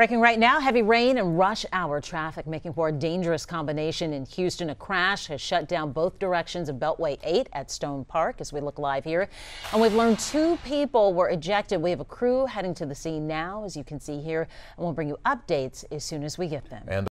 Breaking right now, heavy rain and rush hour traffic making for a dangerous combination in Houston. A crash has shut down both directions of Beltway 8 at Stone Park as we look live here. And we've learned two people were ejected. We have a crew heading to the scene now, as you can see here, and we'll bring you updates as soon as we get them. And